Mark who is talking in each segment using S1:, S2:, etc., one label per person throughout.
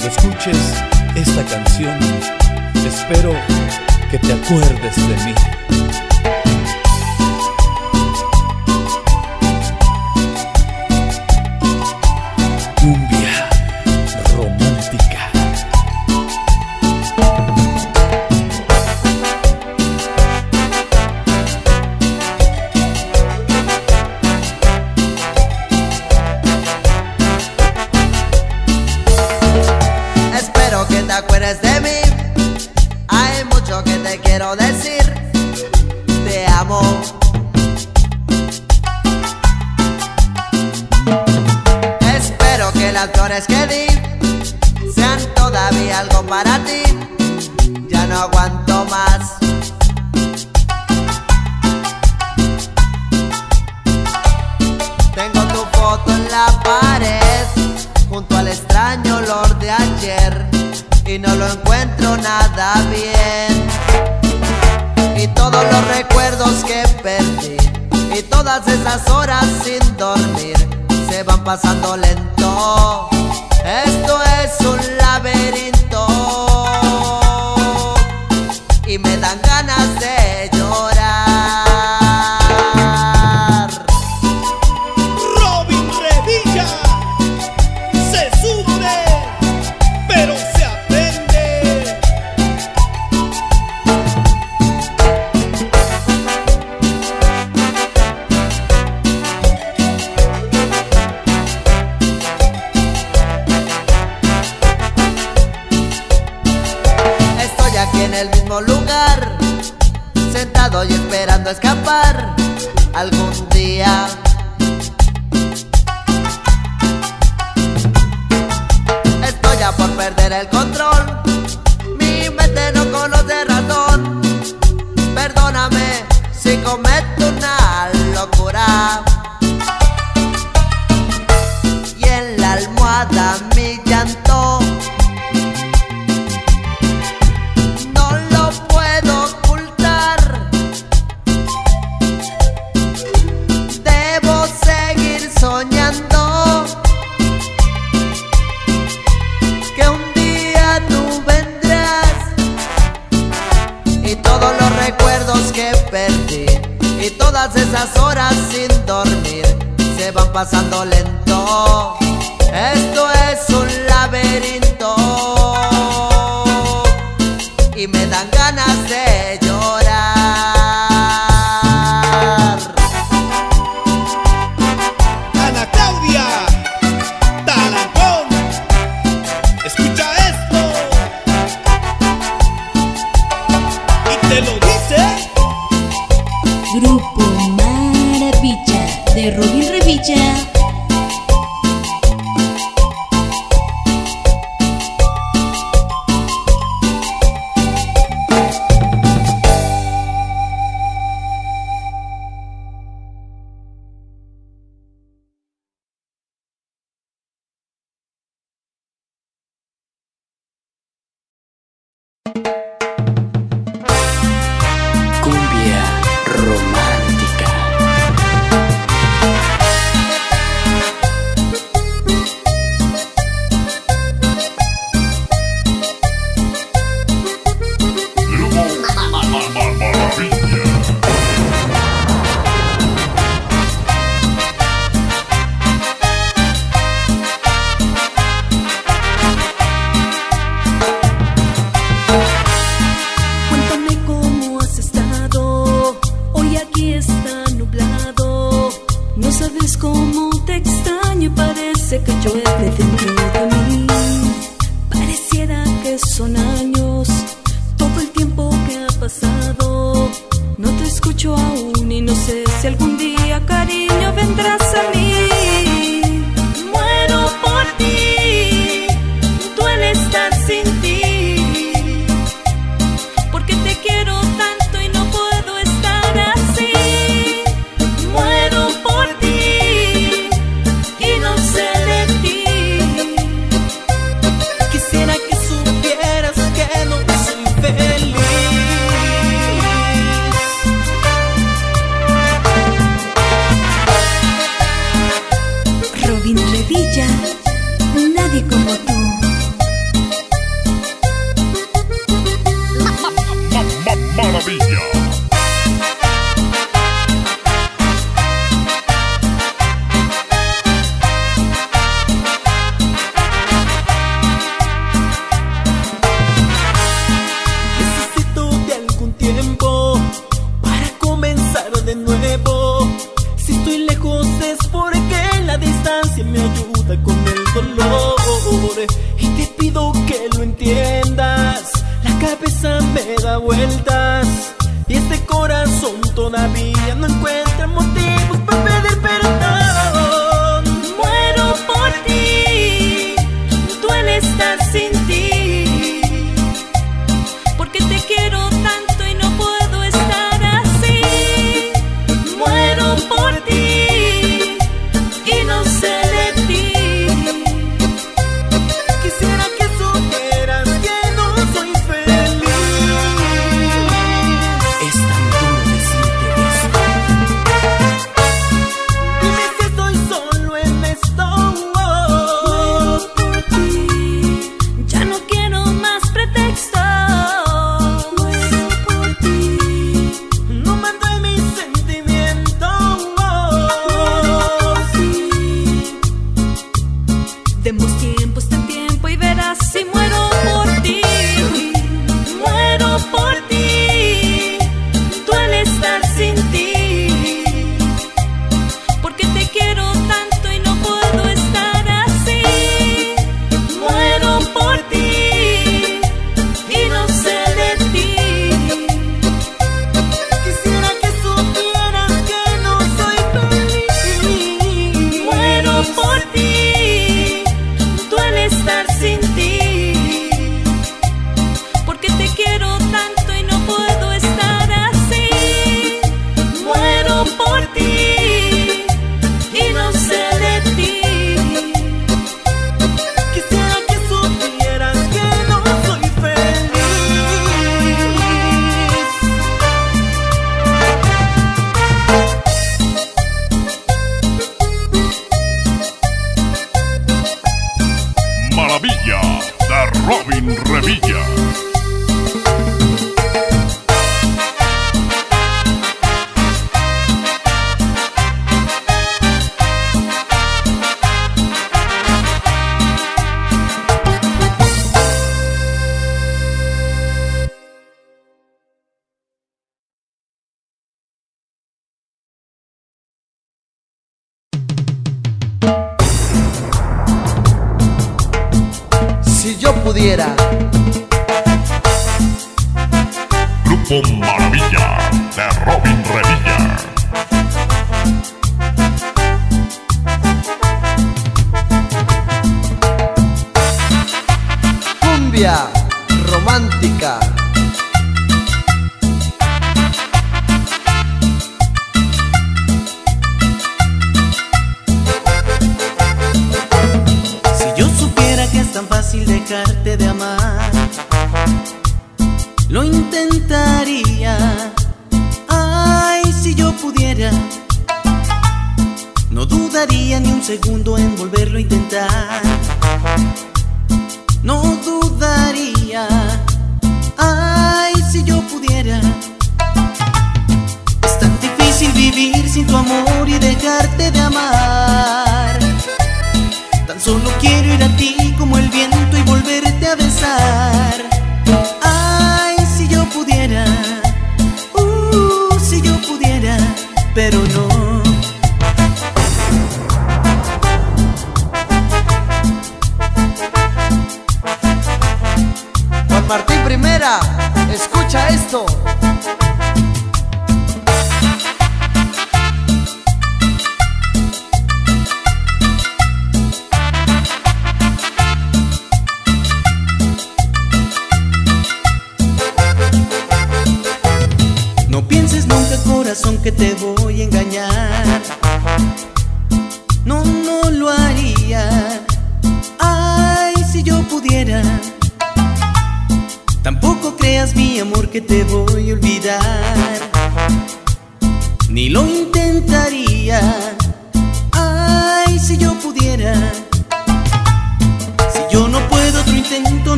S1: cuando escuches esta canción, espero que te acuerdes de mí.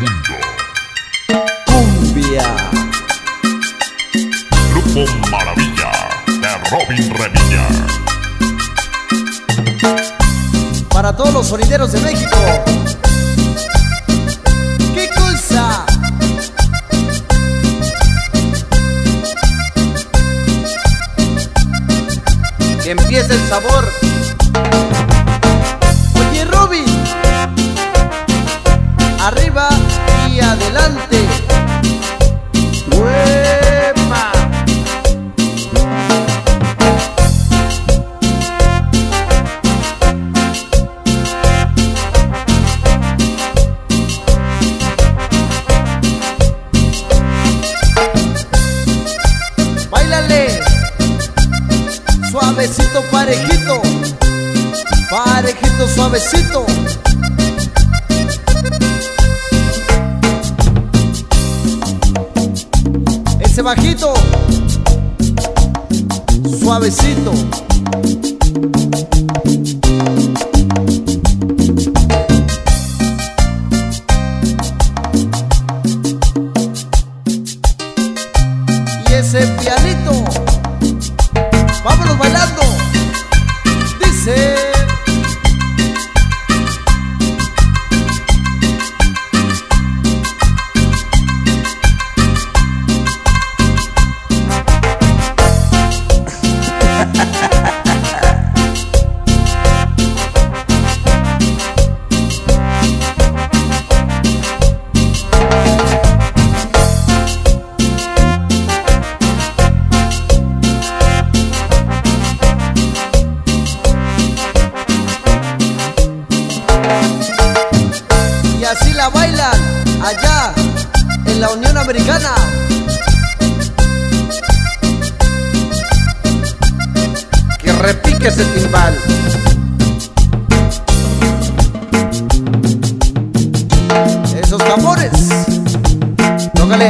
S2: Mundo.
S1: Cumbia.
S2: Grupo Maravilla de Robin Revilla.
S1: Para todos los sonideros de México. ¡Qué cosa! Que empiece el sabor. bajito, suavecito. esos tambores. Tócale.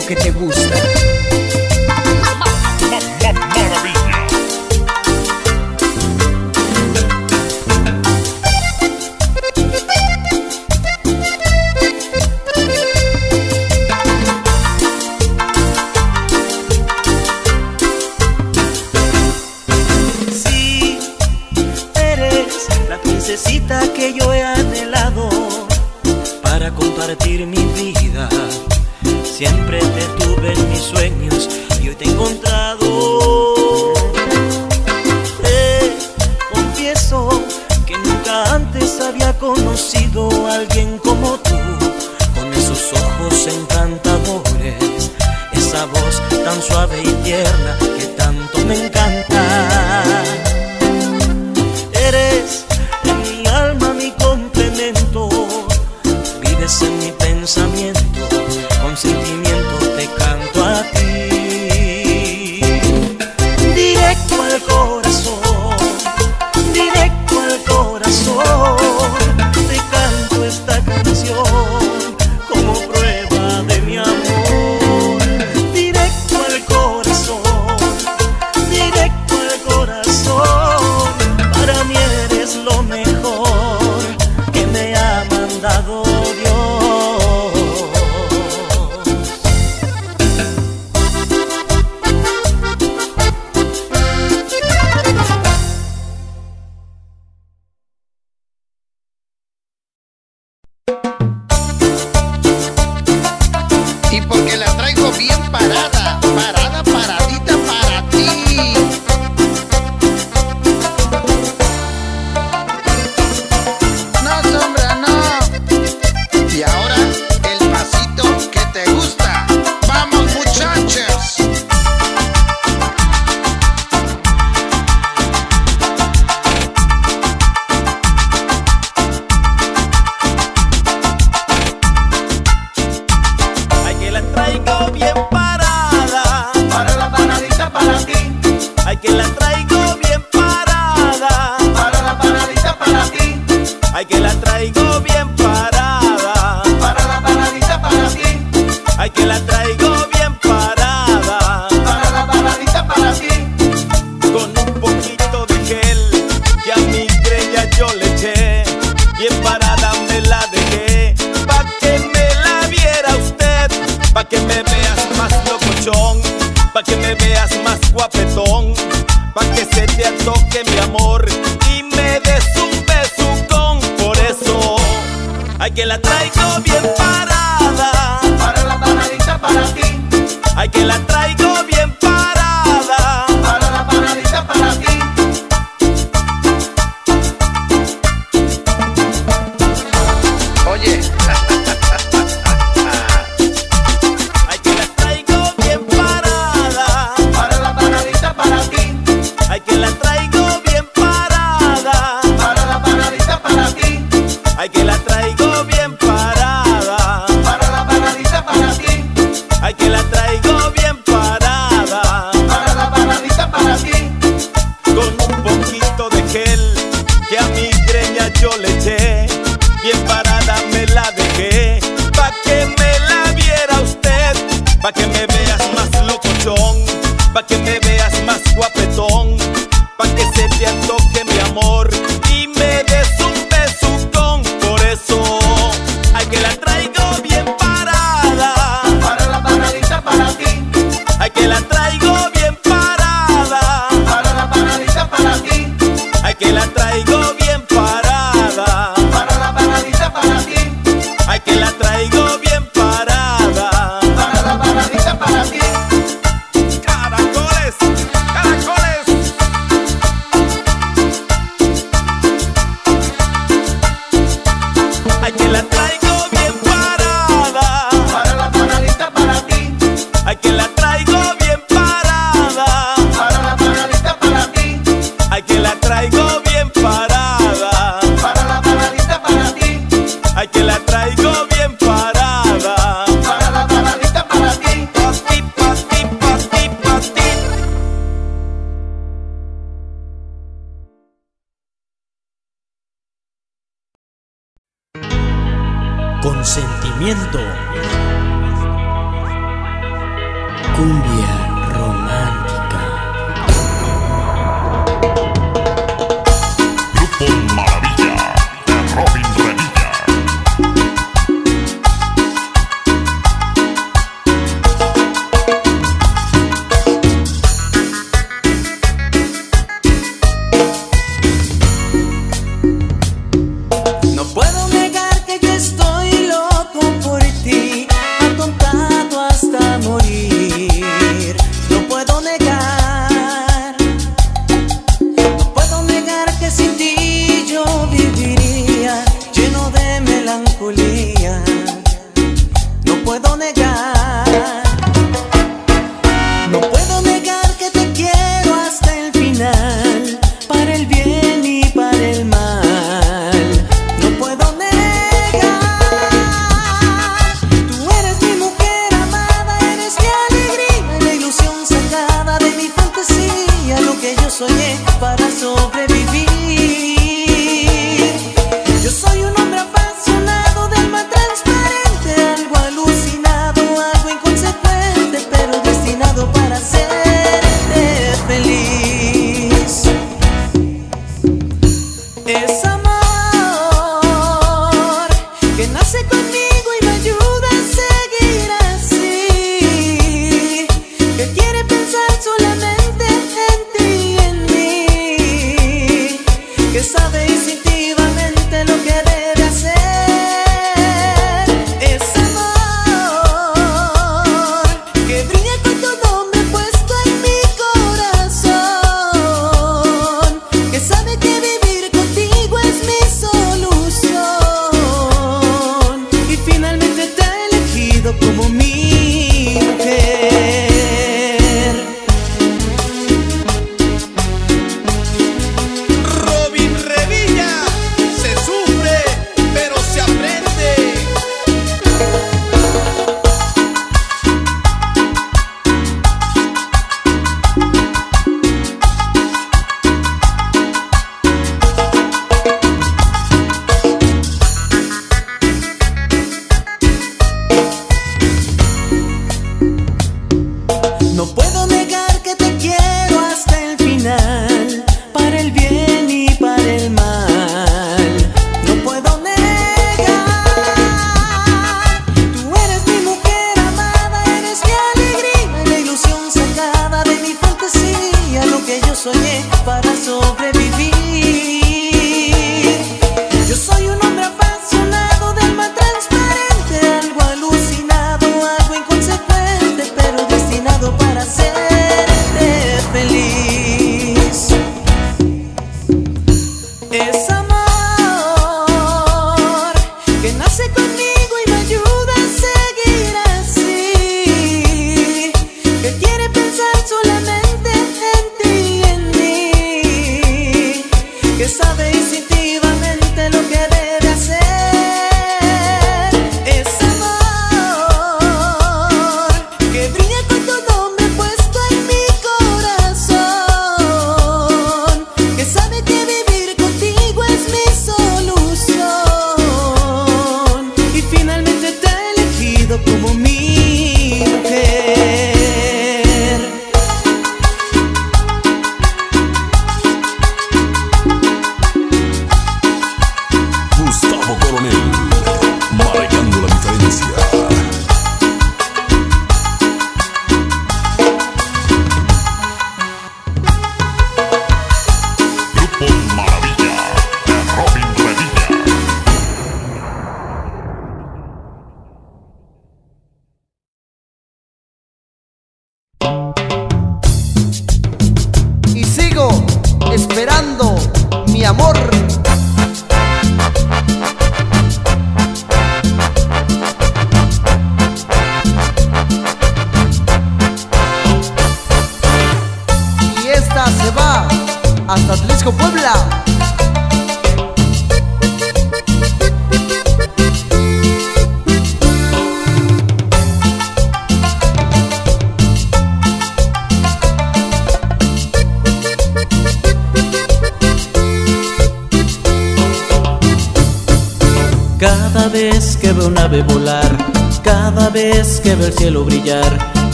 S3: Que te
S4: gusta.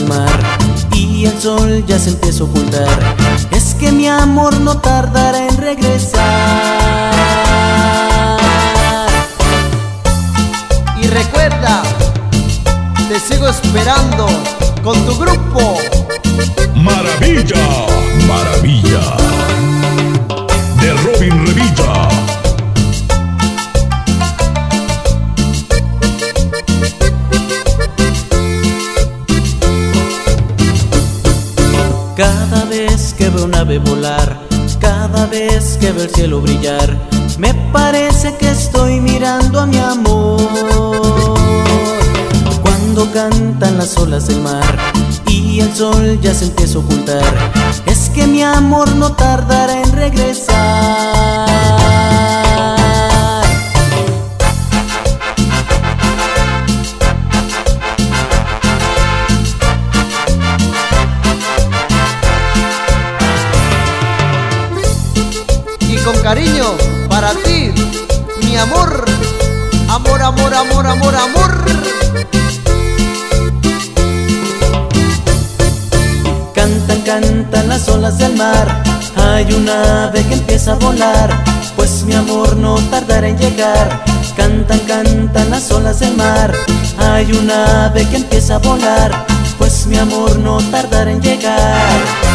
S5: Mar y
S3: el sol ya se empieza a ocultar, es que mi amor no tardará en regresar.
S1: Y recuerda, te sigo esperando con tu grupo.
S2: Maravilla.
S3: Ocultar, es que mi amor no tardará en regresar.
S1: Y con cariño para ti, mi amor. Amor, amor, amor, amor, amor.
S3: Cantan, cantan las olas del mar. Hay un ave que empieza a volar, pues mi amor no tardará en llegar. Cantan, cantan las olas del mar. Hay un ave que empieza a volar, pues mi amor no tardará en llegar.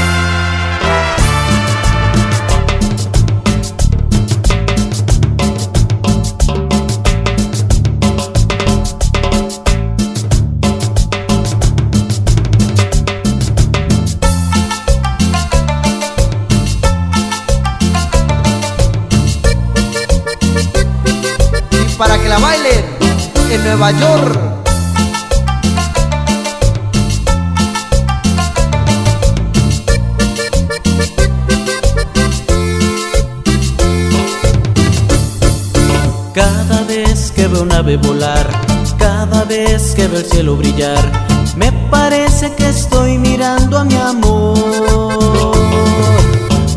S1: Nueva.
S3: Cada vez que veo un ave volar, cada vez que veo el cielo brillar, me parece que estoy mirando a mi amor.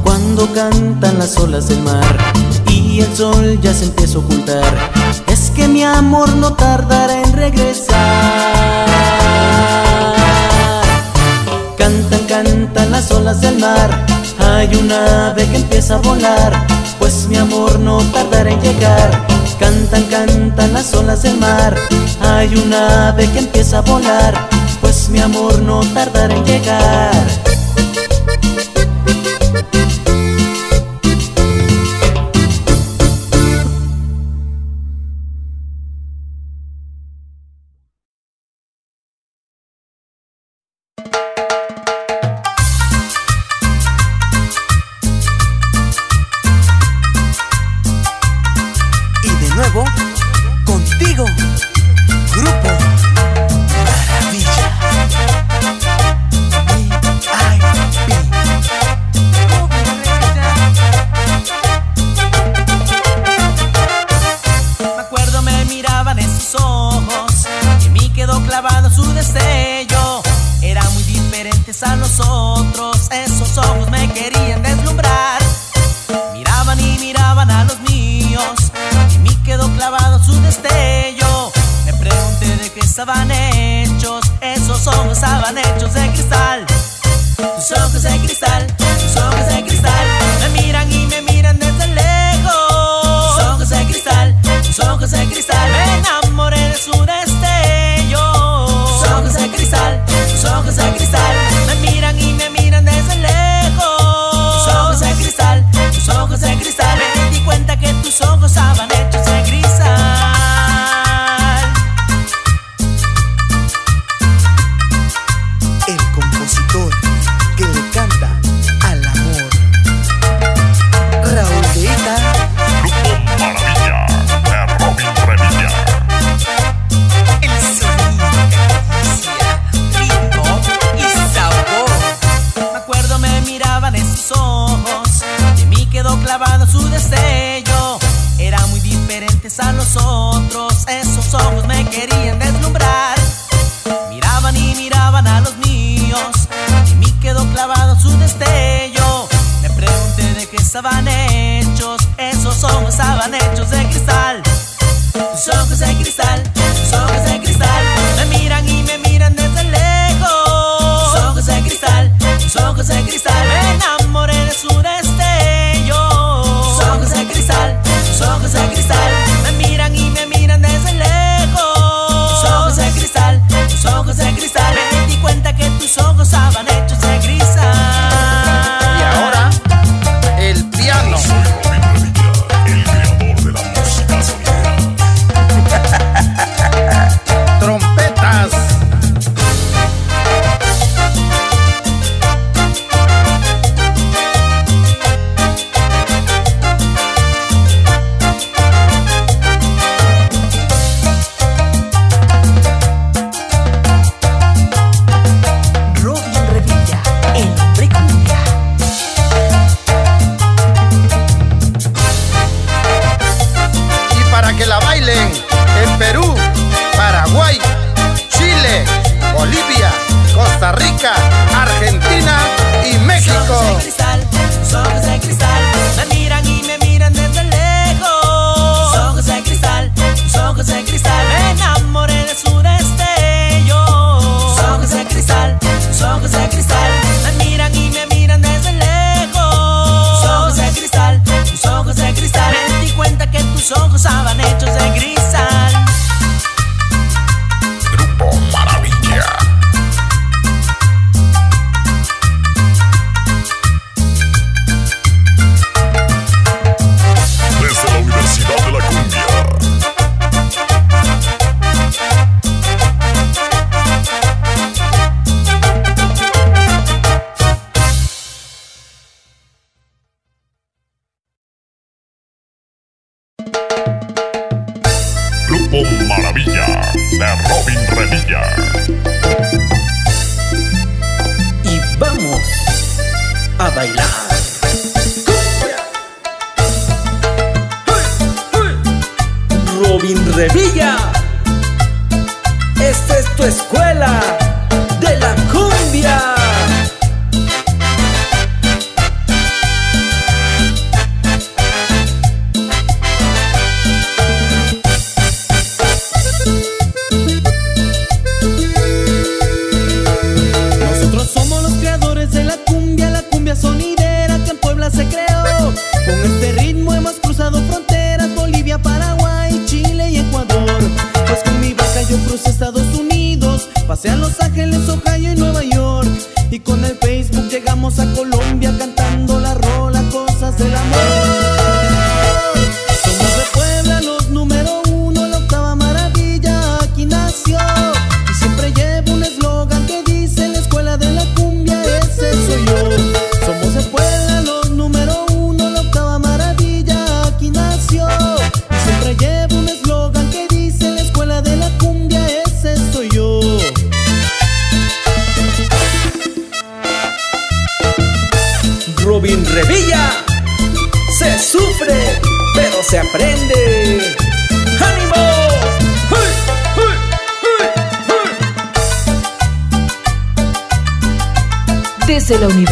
S3: Cuando cantan las olas del mar y el sol ya se empieza a ocultar, que mi amor no tardará en regresar. Cantan, cantan las olas del mar. Hay un ave que empieza a volar, pues mi amor no tardará en llegar. Cantan, cantan las olas del mar. Hay un ave que empieza a volar, pues mi amor no tardará en llegar.
S4: a nosotros, esos ojos me querían deslumbrar. Miraban y miraban a los míos, y mí quedó clavado su destello. Me pregunté de qué estaban hechos, esos ojos estaban hechos de cristal.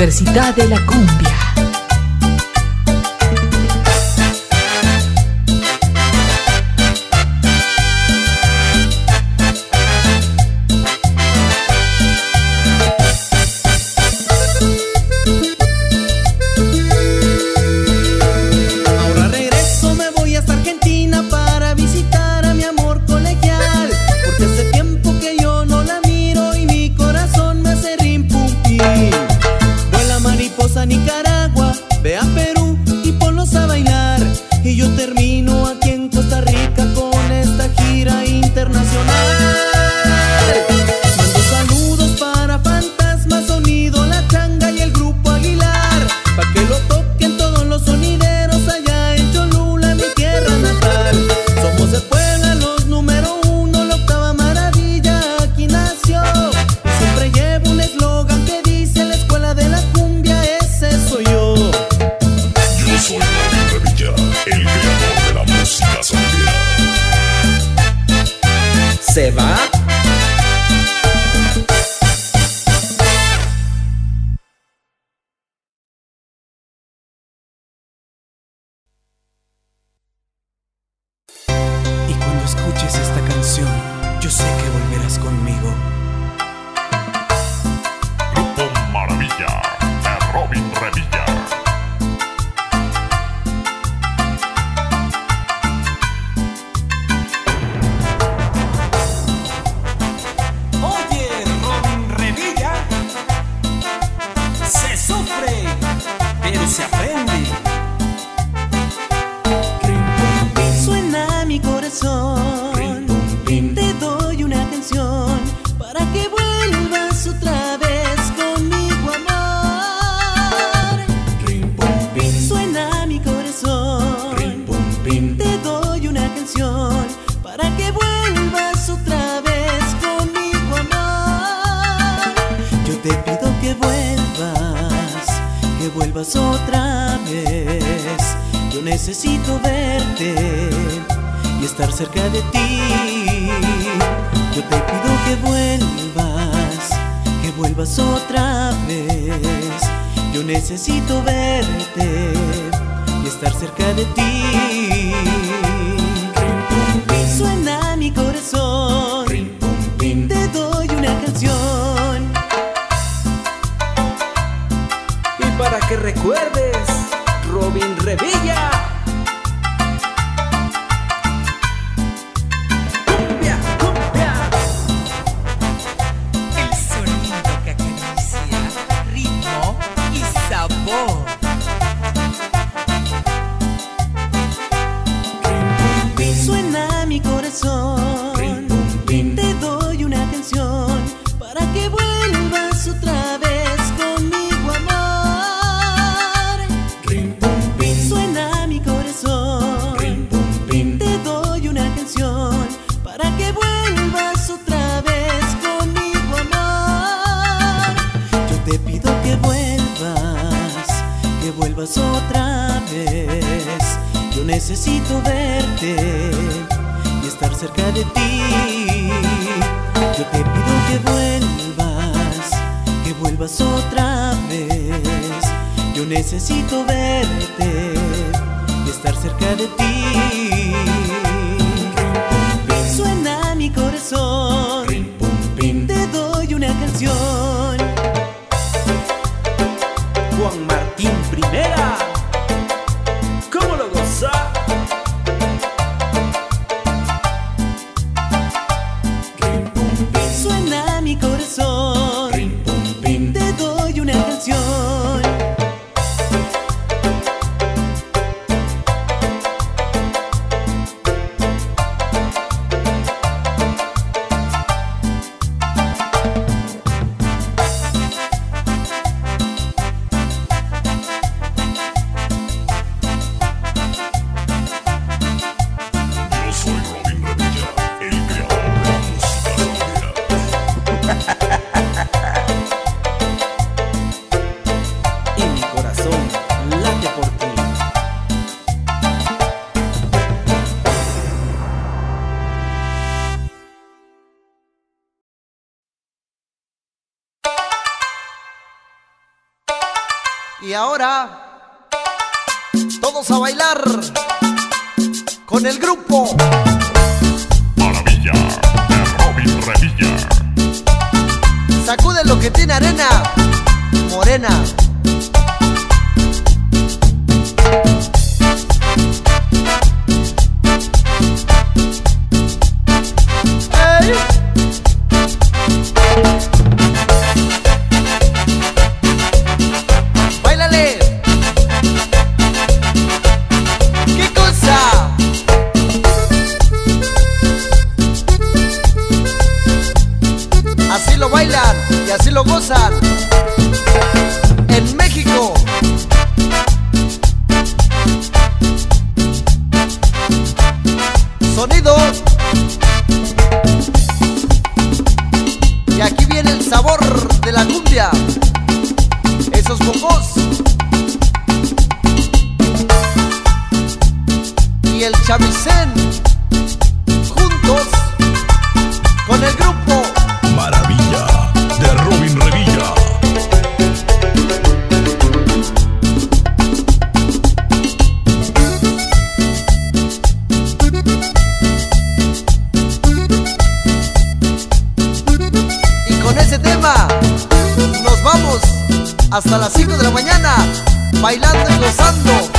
S6: Universidad de la Cumbia. De
S3: ti.
S1: Chamicén, juntos con el grupo
S2: Maravilla de Rubin Revilla.
S1: Y con ese tema nos vamos hasta las 5 de la mañana bailando y gozando.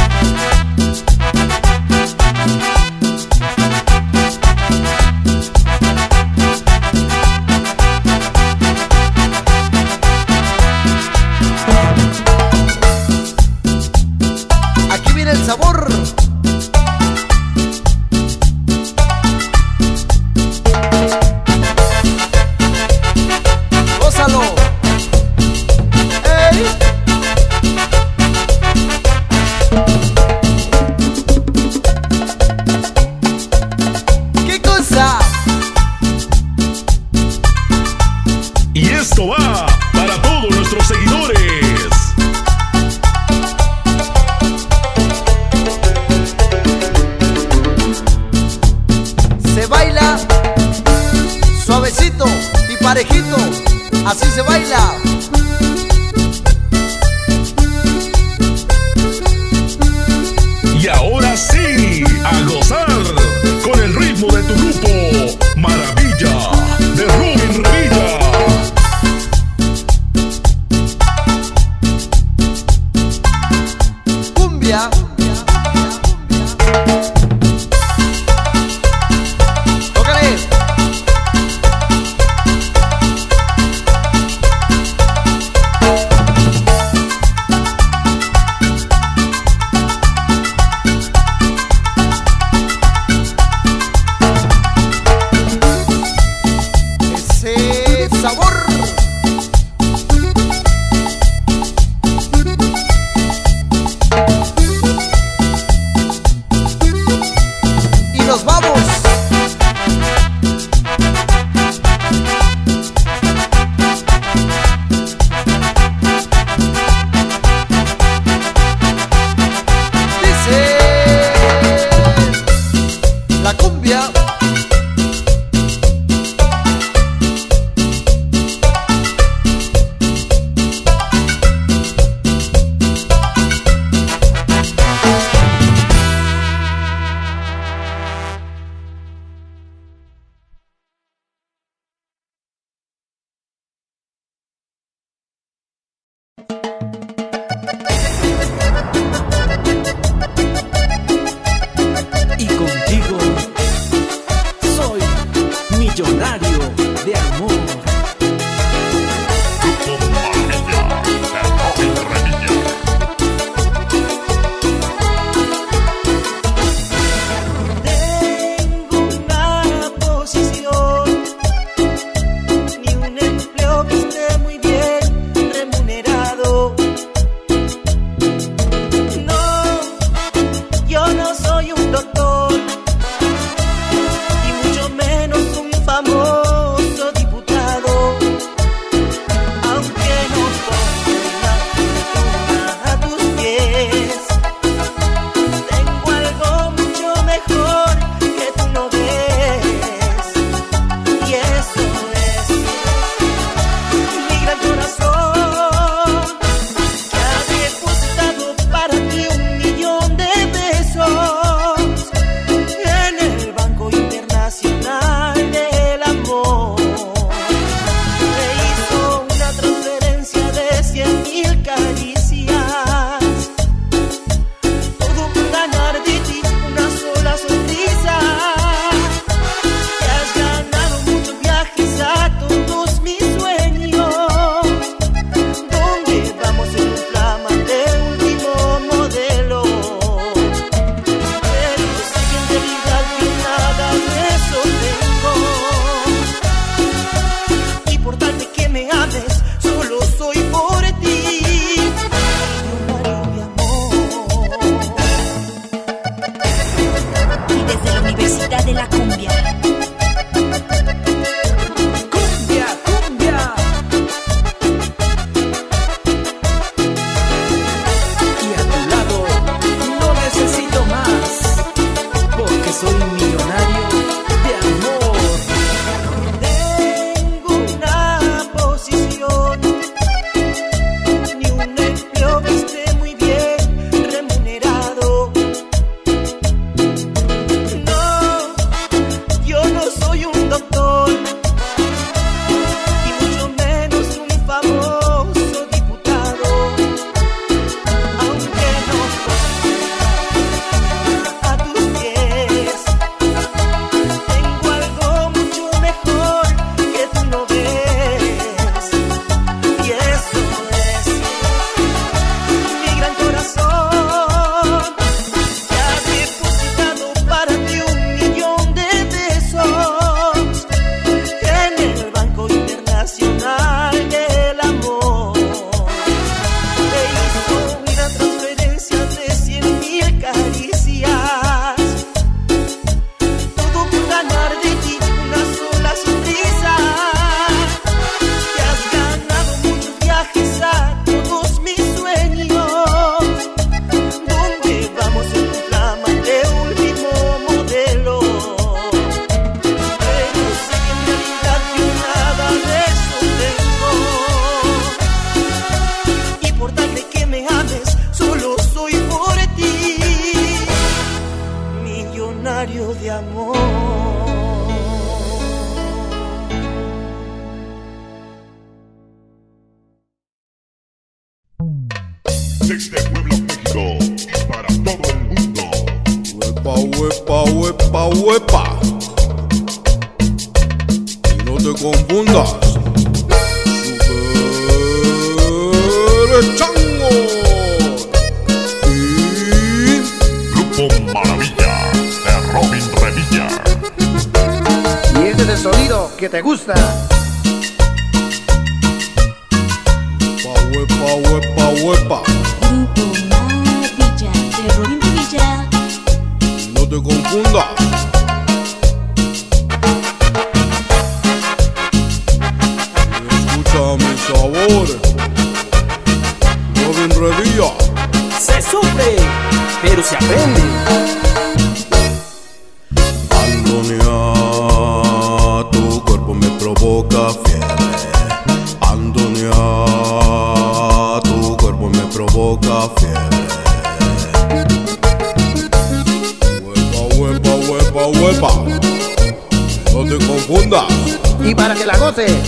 S7: te
S5: confundas. Super Chango y
S2: Grupo Maravilla de Robin Revilla.
S8: Y este es el sonido que te gusta.
S5: Huepa, huepa, huepa.
S9: Grupo Maravilla de Robin Revilla.
S5: No te confundas.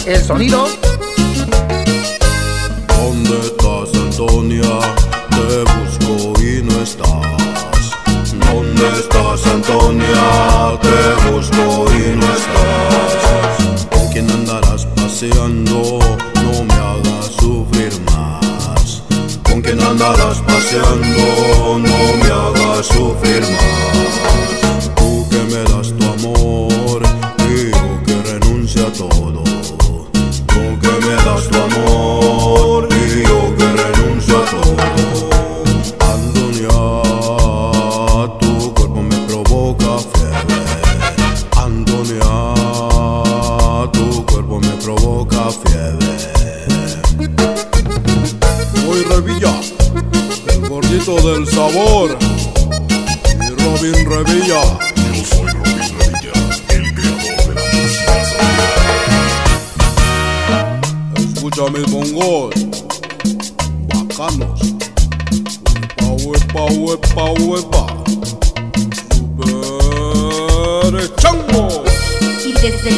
S8: el sonido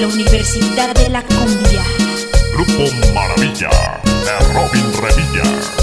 S2: la
S9: Universidad de la Cumbia.
S2: Grupo Maravilla de Robin Revilla.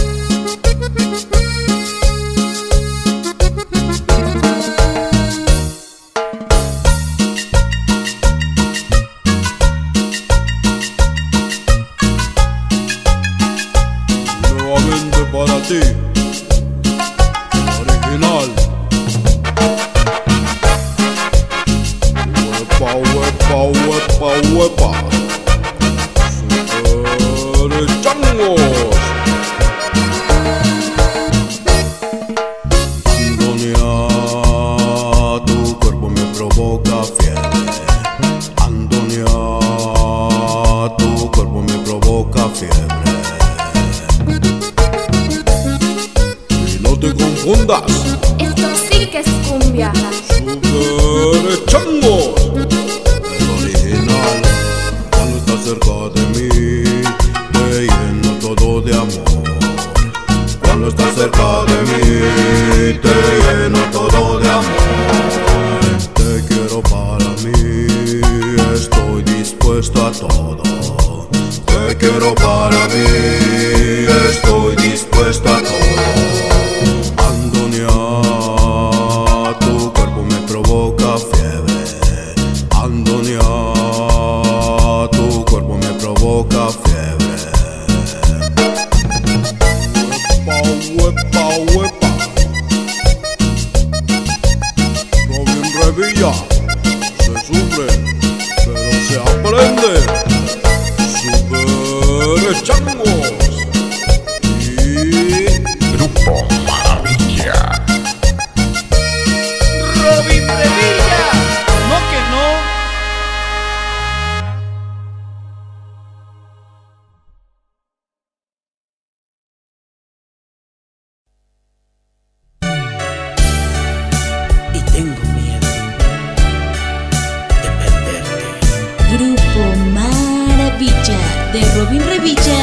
S8: de Robin Revilla.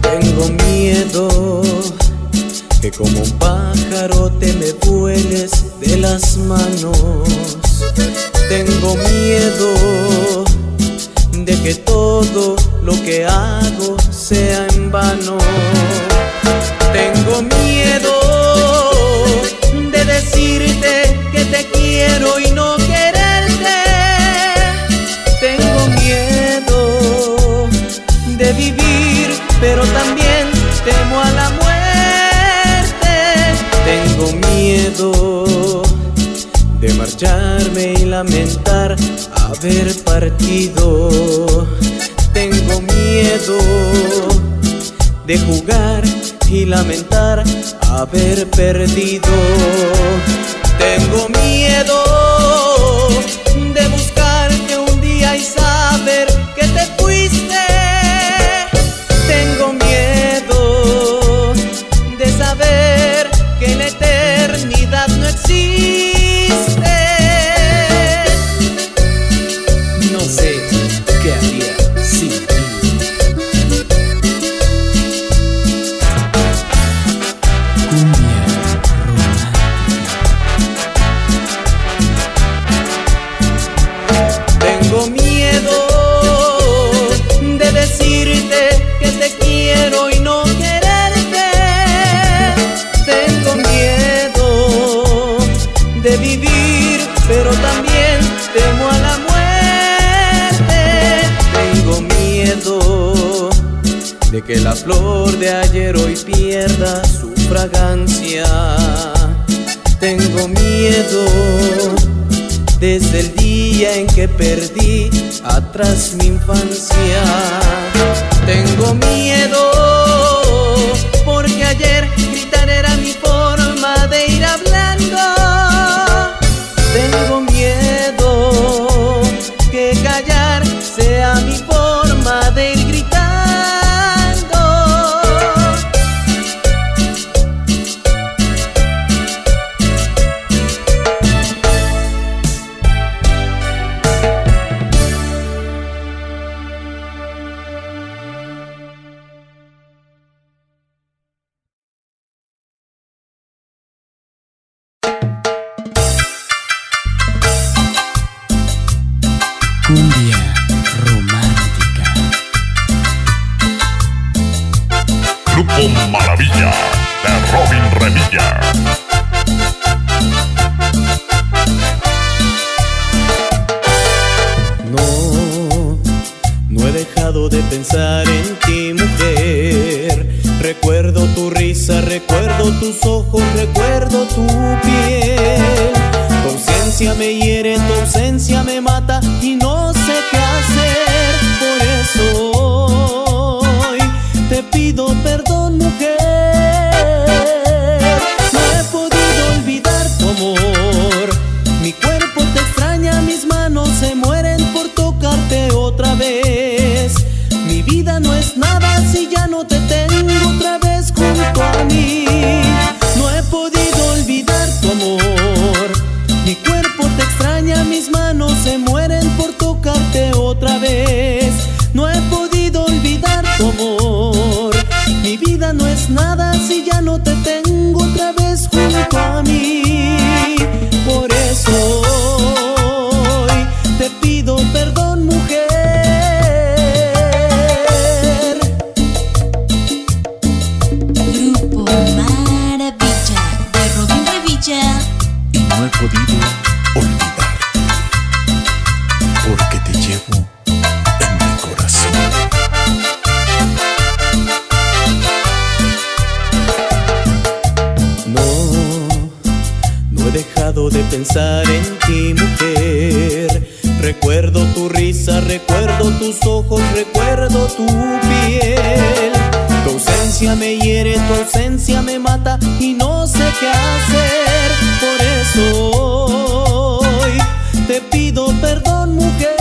S3: Tengo miedo que como un pájaro te me vueles de las manos. Tengo miedo de que todo lo que hago sea haber partido. Tengo miedo de jugar y lamentar haber perdido. Tengo miedo. la flor de ayer hoy pierda su fragancia. Tengo miedo desde el día en que perdí atrás mi infancia. ojos recuerdo tu piel. Tu ausencia me hiere, tu ausencia me mata y no sé qué hacer. Por eso hoy te pido perdón, mujer.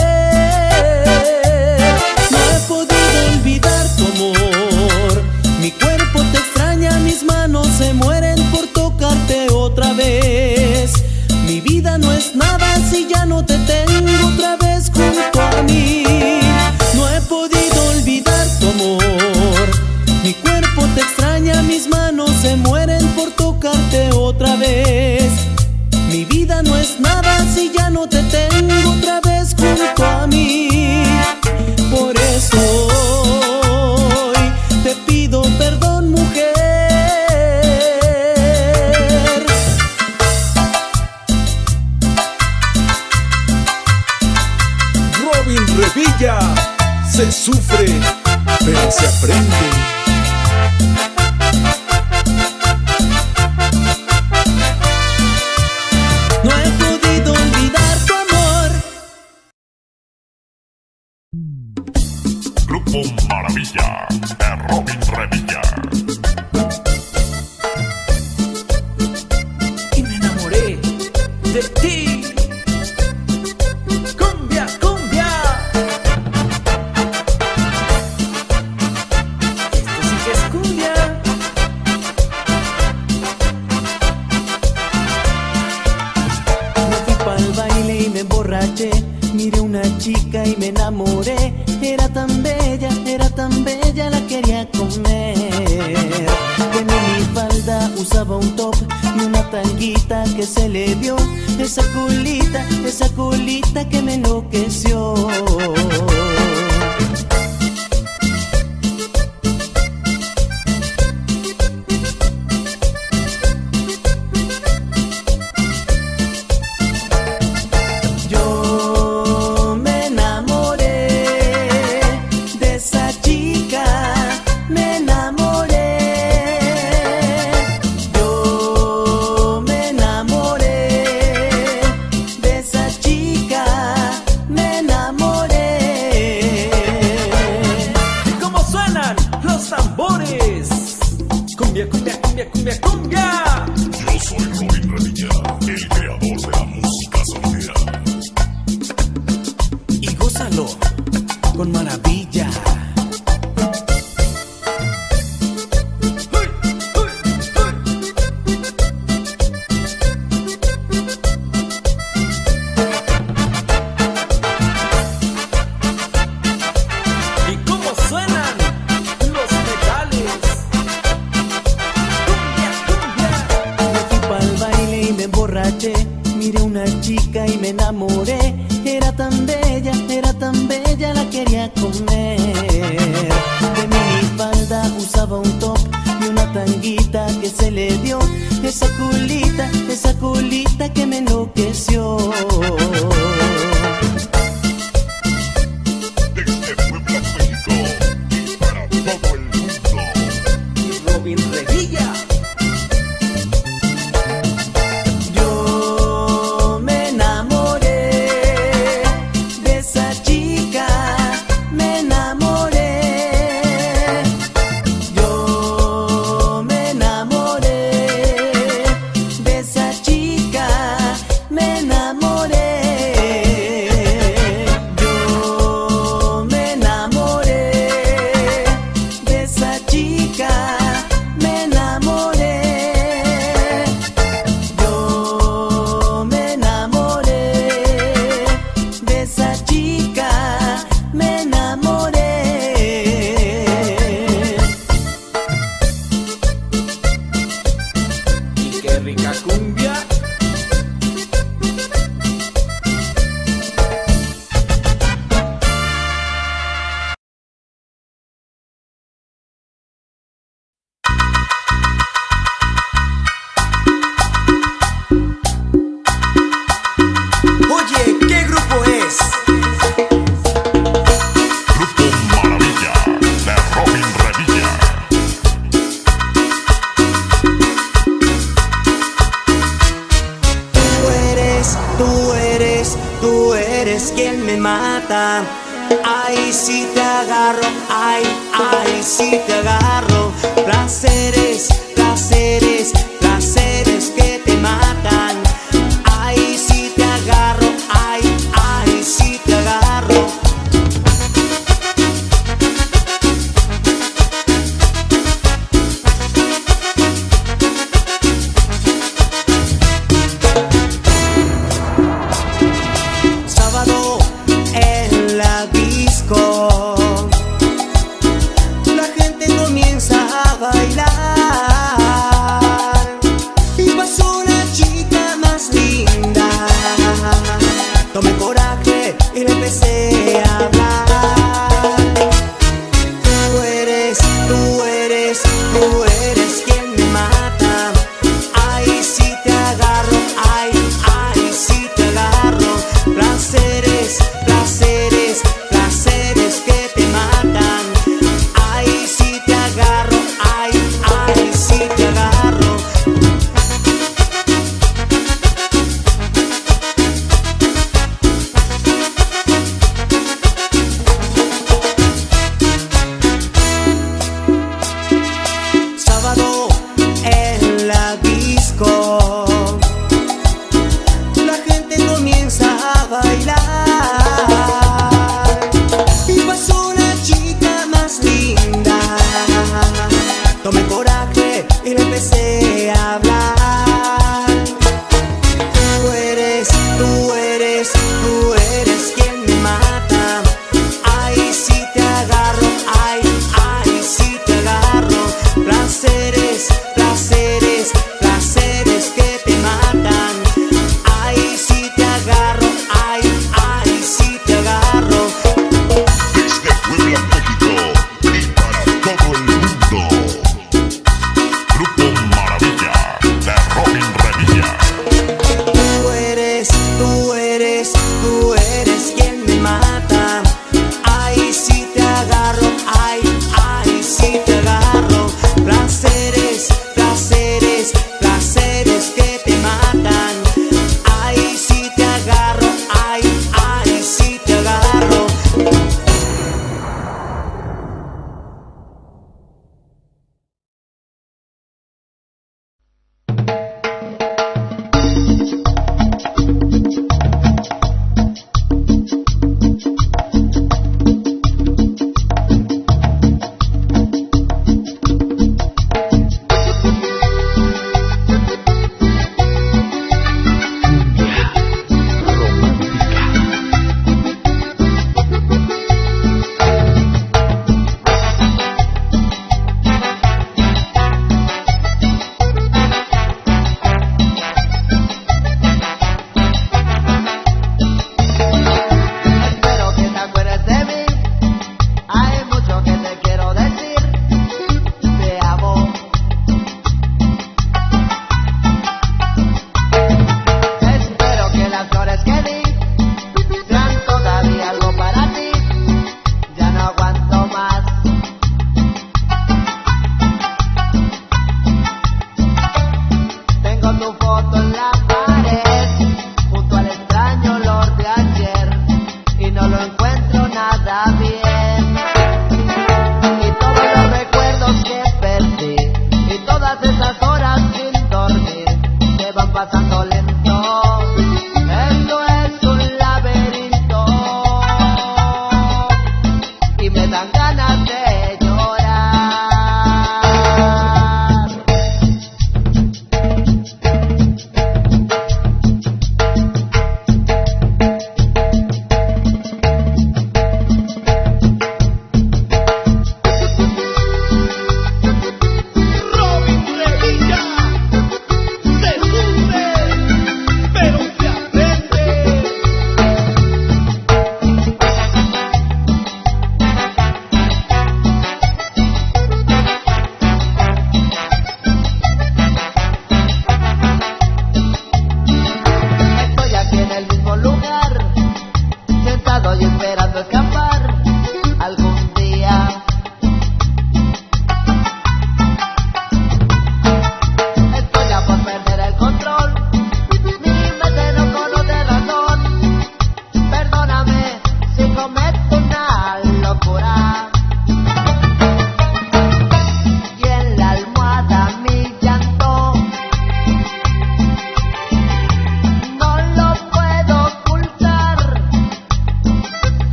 S3: Me